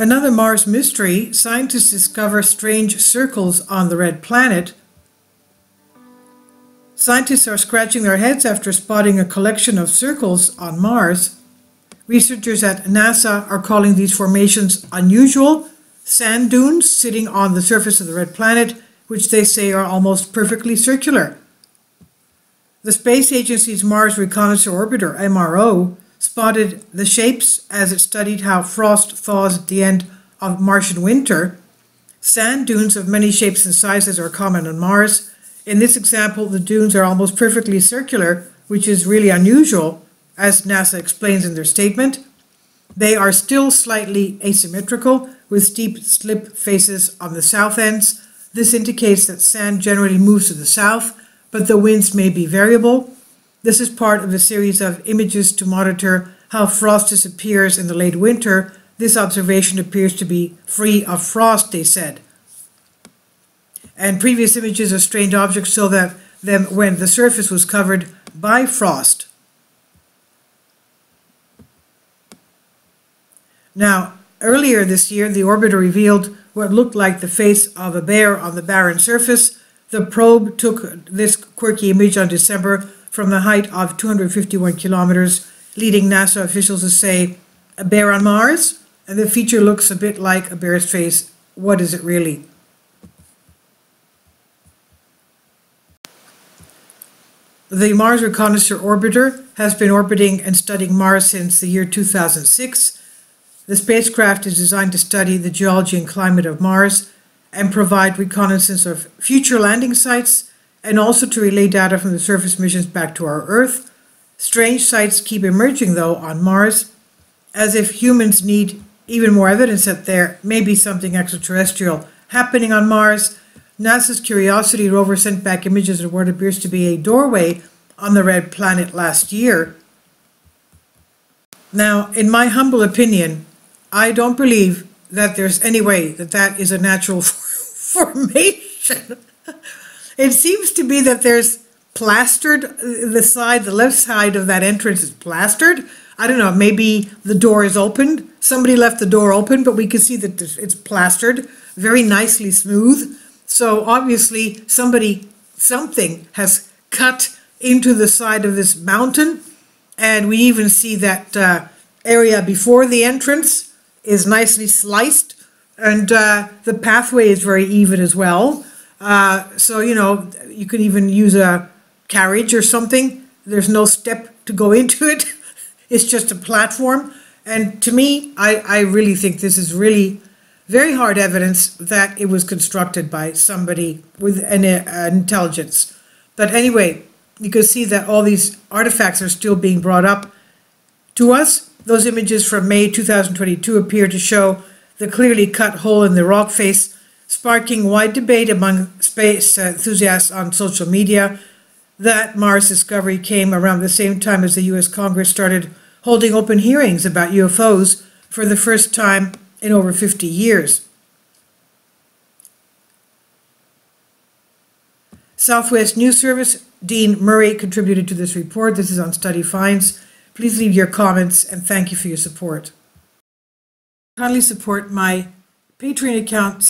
Another Mars mystery scientists discover strange circles on the red planet. Scientists are scratching their heads after spotting a collection of circles on Mars. Researchers at NASA are calling these formations unusual sand dunes sitting on the surface of the red planet, which they say are almost perfectly circular. The Space Agency's Mars Reconnaissance Orbiter, MRO, spotted the shapes as it studied how frost thaws at the end of Martian winter. Sand dunes of many shapes and sizes are common on Mars. In this example, the dunes are almost perfectly circular, which is really unusual, as NASA explains in their statement. They are still slightly asymmetrical, with steep slip faces on the south ends. This indicates that sand generally moves to the south, but the winds may be variable. This is part of a series of images to monitor how frost disappears in the late winter. This observation appears to be free of frost, they said. And previous images of strange objects show that them when the surface was covered by frost. Now, earlier this year, the orbiter revealed what looked like the face of a bear on the barren surface. The probe took this quirky image on December from the height of 251 kilometers, leading NASA officials to say, a bear on Mars? And the feature looks a bit like a bear's face. What is it really? The Mars Reconnaissance Orbiter has been orbiting and studying Mars since the year 2006 the spacecraft is designed to study the geology and climate of Mars and provide reconnaissance of future landing sites and also to relay data from the surface missions back to our Earth. Strange sights keep emerging, though, on Mars, as if humans need even more evidence that there may be something extraterrestrial happening on Mars. NASA's Curiosity rover sent back images of what appears to be a doorway on the red planet last year. Now, in my humble opinion, I don't believe that there's any way that that is a natural formation. It seems to be that there's plastered, the side, the left side of that entrance is plastered. I don't know, maybe the door is opened. Somebody left the door open, but we can see that it's plastered, very nicely smooth. So obviously somebody, something has cut into the side of this mountain. And we even see that uh, area before the entrance is nicely sliced and uh, the pathway is very even as well. Uh, so, you know, you can even use a carriage or something. There's no step to go into it. it's just a platform. And to me, I, I really think this is really very hard evidence that it was constructed by somebody with an, uh, intelligence. But anyway, you can see that all these artifacts are still being brought up to us those images from May 2022 appear to show the clearly cut hole in the rock face, sparking wide debate among space enthusiasts on social media. That Mars discovery came around the same time as the US Congress started holding open hearings about UFOs for the first time in over 50 years. Southwest News Service, Dean Murray contributed to this report. This is on Study Finds. Please leave your comments and thank you for your support. Kindly support my Patreon account.